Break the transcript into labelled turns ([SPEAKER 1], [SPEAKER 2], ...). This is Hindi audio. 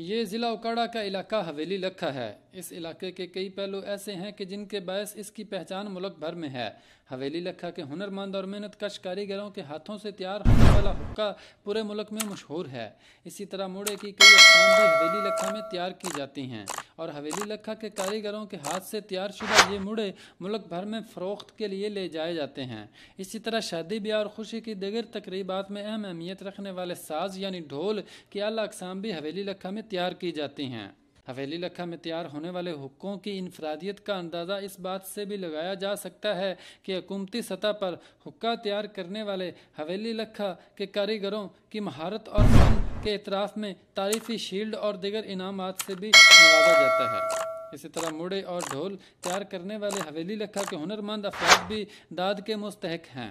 [SPEAKER 1] ये ज़िला उकाड़ा का इलाका हवेली लखा है। इस इलाके के कई पहलू ऐसे हैं कि जिनके बायस इसकी पहचान मुल्क भर में है। हवेली लखा के हुनरमंद और मेहनत कश कारीगरों के हाथों से तैयार होने वाला हुक्का पूरे मुल्क में मशहूर है। इसी तरह मुड़े की कई अकसाम भी हवेली लखा में तैयार की जाती हैं और हवेली लखा के कारीगरों के हाथ से तैयार शुदा ये मुड़े मुल्क भर में फ़रोख्त के लिए ले जाए जाते हैं। इसी तरह शादी ब्याह और खुशी की दिगर तकरीबा में अहम अहमियत रखने वाले साज यानी ढोल की अला अकसाम भी हवेली लखा में तैयार की जाती हैं। हवेली लखा में तैयार होने वाले हुक्कों की इनफरादियत का अंदाज़ा इस बात से भी लगाया जा सकता है कि हुकूमती सतह पर हुक्का तैयार करने वाले हवेली लखा के कारीगरों की महारत और फन के इतराफ़ में तारीफ़ी शील्ड और दिगर इनामात से भी नवाजा जाता है। इसी तरह मुड़े और ढोल तैयार करने वाले हवेली लखा के हुनरमंद अफराद भी दाद के मुस्तक हैं।